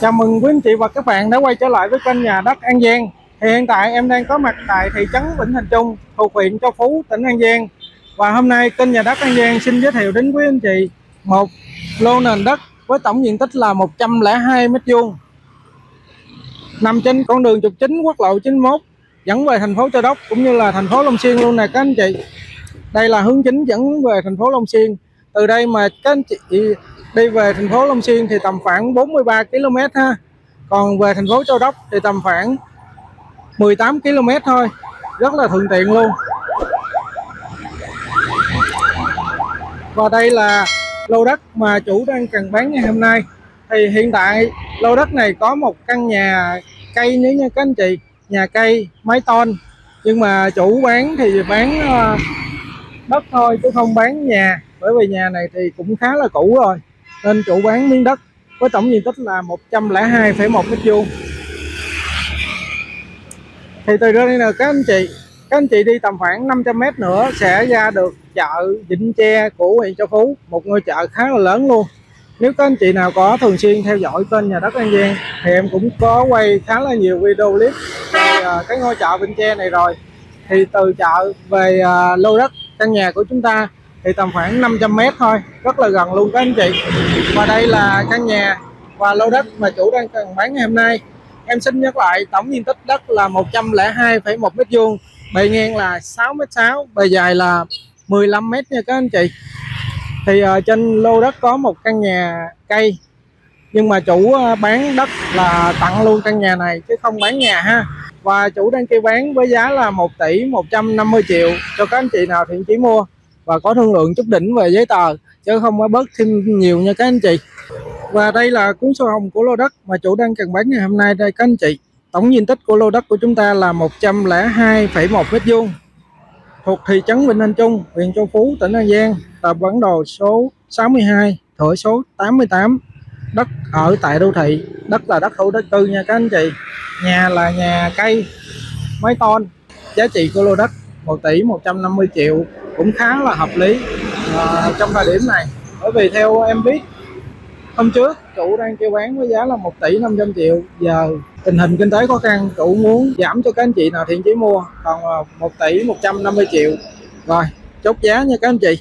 Chào mừng quý anh chị và các bạn đã quay trở lại với kênh nhà đất An Giang. Thì hiện tại em đang có mặt tại thị trấn Vĩnh Thành Trung, thuộc huyện Châu Phú, tỉnh An Giang. Và hôm nay kênh nhà đất An Giang xin giới thiệu đến quý anh chị một lô nền đất với tổng diện tích là 102 m2 nằm trên con đường trục chính quốc lộ 91 dẫn về thành phố Châu Đốc cũng như là thành phố Long Xuyên luôn nè các anh chị. Đây là hướng chính dẫn về thành phố Long Xuyên. Từ đây mà các anh chị đi về thành phố Long Xuyên thì tầm khoảng 43 km ha. Còn về thành phố Châu Đốc thì tầm khoảng 18 km thôi. Rất là thuận tiện luôn. Và đây là lô đất mà chủ đang cần bán ngày hôm nay. Thì hiện tại lô đất này có một căn nhà cây nếu như các anh chị, nhà cây, mái tôn. Nhưng mà chủ bán thì bán ờ, đất thôi, chứ không bán nhà bởi vì nhà này thì cũng khá là cũ rồi nên chủ bán miếng đất với tổng diện tích là 102,1 m2 thì từ đây là các anh chị các anh chị đi tầm khoảng 500 m nữa sẽ ra được chợ Vĩnh Tre của huyện Châu Phú một ngôi chợ khá là lớn luôn. Nếu các anh chị nào có thường xuyên theo dõi kênh nhà đất An Giang thì em cũng có quay khá là nhiều video clip về à, cái ngôi chợ Vĩnh Tre này rồi. Thì từ chợ về à, lô đất căn nhà của chúng ta thì tầm khoảng 500 m thôi rất là gần luôn các anh chị. Và đây là căn nhà và lô đất mà chủ đang cần bán ngày hôm nay. Em xin nhắc lại tổng diện tích đất là 102,1 m2 bề ngang là 6m6 bề dài là 15m nha các anh chị. Thì uh, trên lô đất có một căn nhà cây nhưng mà chủ ờ, bán đất là tặng luôn căn nhà này chứ không bán nhà ha. Và chủ đang kêu bán với giá là 1 tỷ 150 triệu cho các anh chị nào thiện chí mua và có thương lượng chút đỉnh về giấy tờ chứ không có bớt thêm nhiều nha các anh chị. Và đây là cuốn sổ hồng của lô đất mà chủ đang cần bán ngày hôm nay đây các anh chị. Tổng diện tích của lô đất của chúng ta là 102,1 m2 thuộc thị trấn Vĩnh Thanh Trung huyện Châu Phú tỉnh An Giang. Tập bản đồ số 62 thửa số 88 đất ở tại đô thị. Đất là đất thổ đất tư nha các anh chị. Nhà là nhà cây máy tôn. Giá trị của lô đất 1 tỷ 150 triệu cũng khá là hợp lý à, trong thời điểm này. Bởi vì theo em biết hôm trước chủ đang kêu bán với giá là 1 tỷ 500 triệu. Giờ tình hình kinh tế khó khăn chủ muốn giảm cho các anh chị nào thiện chí mua. Còn à, 1 tỷ 150 triệu. Rồi chốt giá nha các anh chị.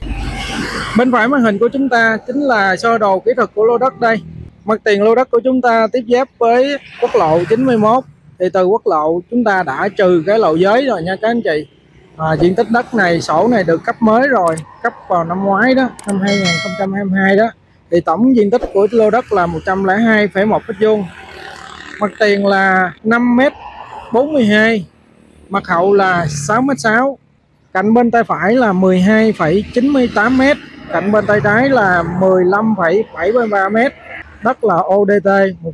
Bên phải màn hình của chúng ta chính là sơ đồ kỹ thuật của lô đất đây. Mặt tiền lô đất của chúng ta tiếp giáp với quốc lộ 91 thì từ quốc lộ chúng ta đã trừ cái lộ giới rồi nha các anh chị à, diện tích đất này sổ này được cấp mới rồi cấp vào năm ngoái đó năm 2022 đó. Thì tổng diện tích của lô đất là 102,1 m2 mặt tiền là 5 m 42 mặt hậu là 6 m 6 cạnh bên tay phải là 12,98 m cạnh bên tay trái là 15,73 m đất là ODT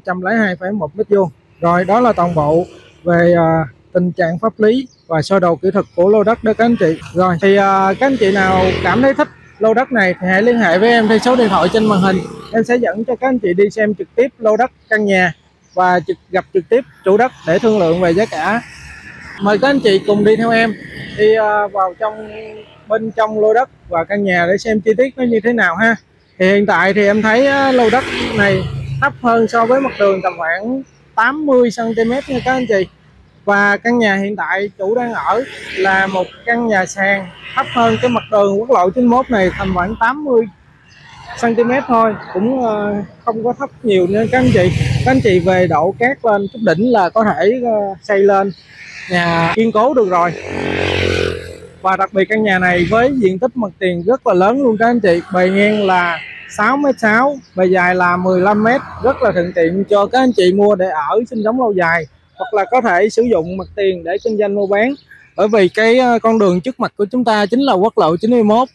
102,1 m2 rồi đó là toàn bộ về uh, tình trạng pháp lý và sơ đồ kỹ thuật của lô đất đó các anh chị. Rồi thì uh, các anh chị nào cảm thấy thích lô đất này thì hãy liên hệ với em theo số điện thoại trên màn hình. Em sẽ dẫn cho các anh chị đi xem trực tiếp lô đất căn nhà và trực gặp trực tiếp chủ đất để thương lượng về giá cả. Mời các anh chị cùng đi theo em đi uh, vào trong bên trong lô đất và căn nhà để xem chi tiết nó như thế nào ha. Thì hiện tại thì em thấy uh, lô đất này thấp hơn so với mặt đường tầm khoảng 80 cm nha các anh chị và căn nhà hiện tại chủ đang ở là một căn nhà sàn, thấp hơn cái mặt đường quốc lộ 91 này tầm khoảng 80 cm thôi, cũng ờ, không có thấp nhiều. Nên các anh chị, các anh chị về đổ cát lên chút đỉnh là có thể ờ, xây lên nhà kiên cố được rồi. Và đặc biệt căn nhà này với diện tích mặt tiền rất là lớn luôn các anh chị. Bề ngang là 6m6 bề dài là 15m rất là thuận tiện cho các anh chị mua để ở sinh sống lâu dài hoặc là có thể sử dụng mặt tiền để kinh doanh mua bán. Bởi vì cái ờ, con đường trước mặt của chúng ta chính là quốc lộ 91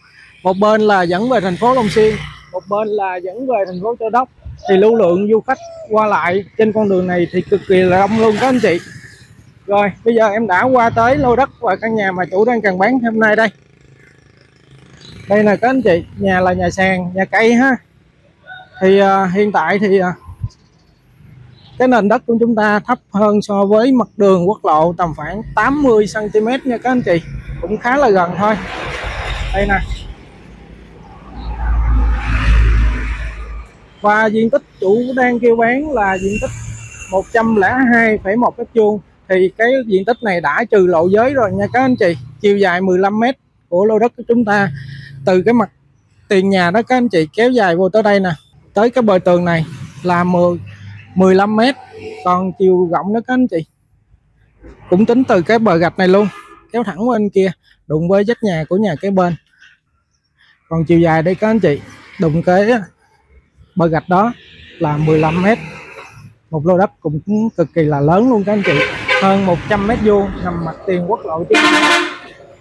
một bên là dẫn về thành phố Long Xuyên một bên là dẫn về thành phố Châu Đốc. Thì lưu lượng du khách qua lại trên con đường này thì cực kỳ là đông luôn các anh chị. Rồi bây giờ em đã qua tới lô đất và căn nhà mà chủ đang cần bán hôm nay đây. Đây là các anh chị nhà là nhà sàn nhà cây ha. Thì uh, hiện tại thì uh, cái nền đất của chúng ta thấp hơn so với mặt đường quốc lộ tầm khoảng 80 cm nha các anh chị. Cũng khá là gần thôi. Đây nè. Và diện tích chủ đang kêu bán là diện tích 102,1 mét vuông. Thì cái diện tích này đã trừ lộ giới rồi nha các anh chị. Chiều dài 15 mét của lô đất của chúng ta. Từ cái mặt tiền nhà đó các anh chị kéo dài vô tới đây nè. Tới cái bờ tường này là 10 15 mét. Còn chiều rộng đó các anh chị, cũng tính từ cái bờ gạch này luôn, kéo thẳng qua bên kia, đụng với vách nhà của nhà cái bên. Còn chiều dài đây các anh chị, đụng cái bờ gạch đó là 15 mét. Một lô đất cũng cực kỳ là lớn luôn các anh chị, hơn 100 mét vuông, nằm mặt tiền quốc lộ chứ.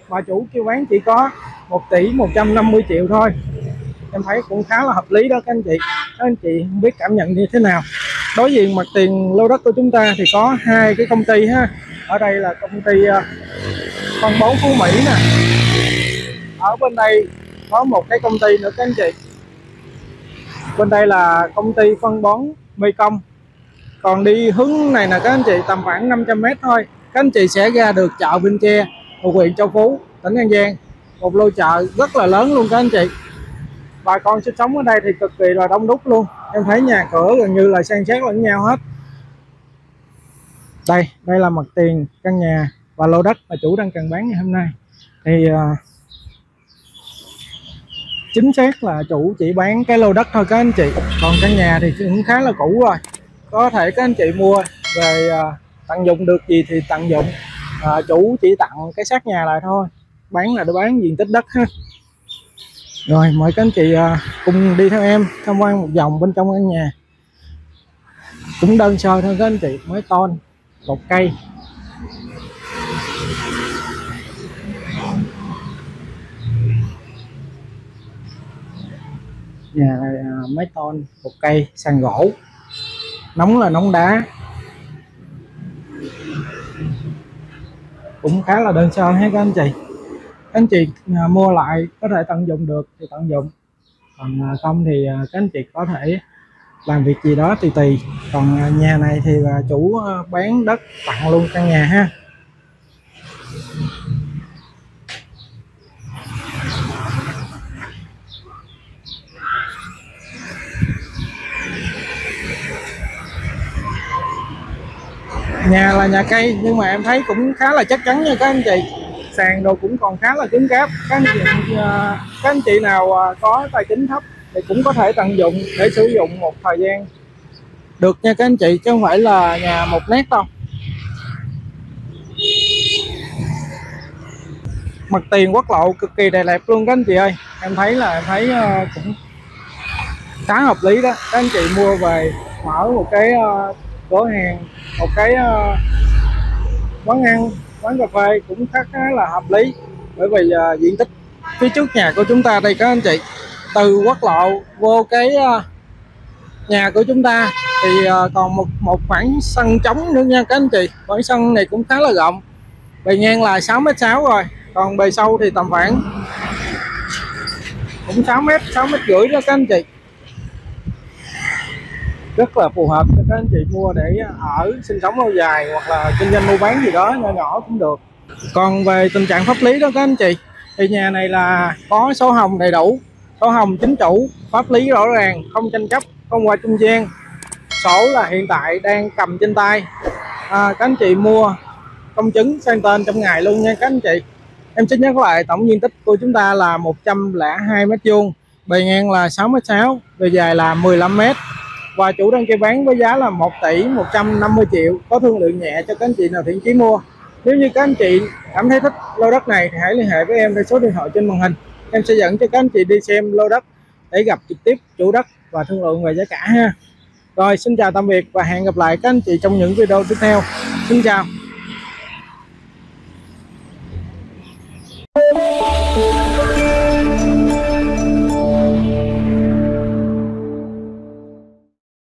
Bà chủ kêu bán chỉ có 1 tỷ 150 triệu thôi. Em thấy cũng khá là hợp lý đó các anh chị. Các anh chị không biết cảm nhận như thế nào đối diện mặt tiền lô đất của chúng ta thì có hai cái công ty ha. Ở đây là công ty à, phân bón Phú Mỹ nè. Ở bên đây có một cái công ty nữa các anh chị. Bên đây là công ty phân bón Mekong. Còn đi hướng này nè các anh chị, tầm khoảng 500 mét thôi. Các anh chị sẽ ra được chợ Vinh Tre thuộc huyện Châu Phú, tỉnh An Giang. Một lô chợ rất là lớn luôn các anh chị. Bà con sinh sống ở đây thì cực kỳ là đông đúc luôn em thấy nhà cửa gần như là san sát lẫn nhau hết. Đây đây là mặt tiền căn nhà và lô đất mà chủ đang cần bán ngày hôm nay. Thì uh, chính xác là chủ chỉ bán cái lô đất thôi các anh chị. Còn căn nhà thì cũng khá là cũ rồi. Có thể các anh chị mua về uh, tận dụng được gì thì tận dụng. Uh, chủ chỉ tặng cái xác nhà lại thôi. Bán là để bán diện tích đất ha rồi, mời các anh chị à, cùng đi theo em tham quan một vòng bên trong căn nhà. Cũng đơn sơ thôi các anh chị, mới ton một cây. Nhà này à, tôn mấy ton một cây, sàn gỗ. Nóng là nóng đá. Cũng khá là đơn sơ hết các anh chị? Anh chị à, mua lại có thể tận dụng được thì tận dụng. Còn à, không thì à, các anh chị có thể làm việc gì đó tùy tùy. Còn à, nhà này thì là chủ à, bán đất tặng luôn căn nhà ha. Nhà là nhà cây nhưng mà em thấy cũng khá là chắc chắn nha các anh chị sàn đồ cũng còn khá là cứng cáp. Các anh chị à, các anh chị nào à, có tài chính thấp thì cũng có thể tận dụng để sử dụng một thời gian. Được nha các anh chị chứ không phải là nhà một nét đâu. Mặt tiền quốc lộ cực kỳ đẹp đẹp luôn các anh chị ơi. Em thấy là em thấy uh, cũng khá hợp lý đó. Các anh chị mua về mở một cái uh, cửa hàng một cái uh, quán ăn quán cà phê cũng khá, khá là hợp lý bởi vì uh, diện tích phía trước nhà của chúng ta đây các anh chị. Từ quốc lộ vô cái uh, nhà của chúng ta thì uh, còn một một khoảng sân trống nữa nha các anh chị. Khoảng sân này cũng khá là rộng bề ngang là 6 m sáu rồi còn bề sâu thì tầm khoảng cũng 6 m 6 m rưỡi đó các anh chị rất là phù hợp cho các anh chị mua để à, ở sinh sống lâu dài hoặc là kinh doanh mua bán gì đó nhỏ nhỏ cũng được. Còn về tình trạng pháp lý đó các anh chị thì nhà này là có số hồng đầy đủ số hồng chính chủ pháp lý rõ ràng không tranh chấp không qua trung gian. Sổ là hiện tại đang cầm trên tay. À, các anh chị mua công chứng sang tên trong ngày luôn nha các anh chị. Em xin nhắc lại tổng diện tích của chúng ta là 102 mét vuông bề ngang là 66 bề dài là 15 mét và chủ đăng ký bán với giá là 1 tỷ 150 triệu, có thương lượng nhẹ cho các anh chị nào thiện chí mua. Nếu như các anh chị cảm thấy thích lô đất này thì hãy liên hệ với em theo số điện thoại trên màn hình. Em sẽ dẫn cho các anh chị đi xem lô đất để gặp trực tiếp chủ đất và thương lượng về giá cả ha. Rồi, xin chào tạm biệt và hẹn gặp lại các anh chị trong những video tiếp theo. Xin chào.